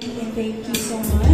Thank you so much.